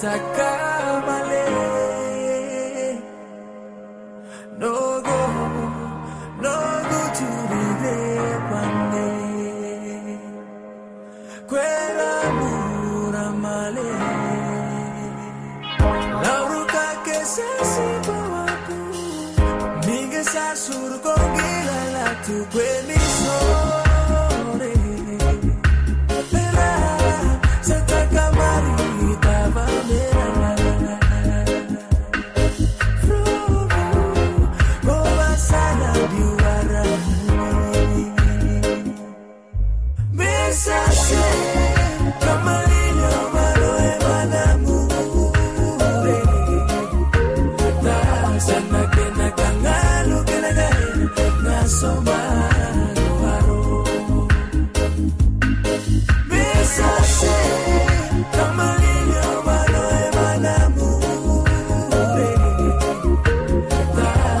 takamale no go no go to the pande quella mura male la ruta che se si trova tu minga sa sur con la tu quel mi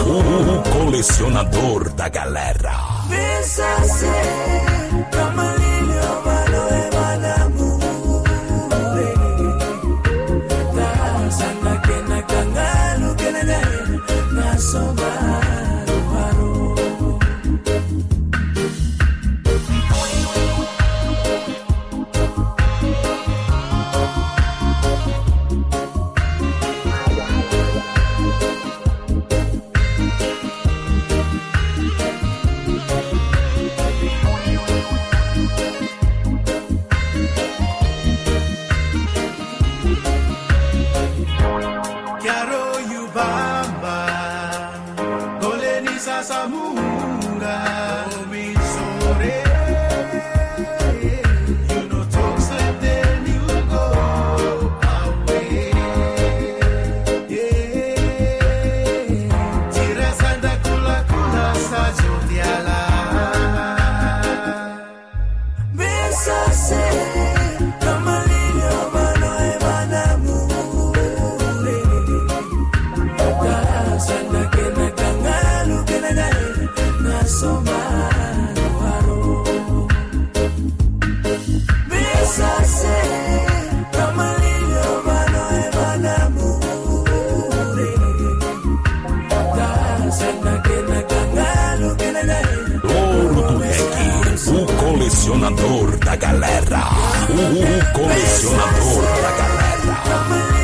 o colecionador da galera. bamba. Koleni sasa muunga colecionador da galera. O colecionador da galera.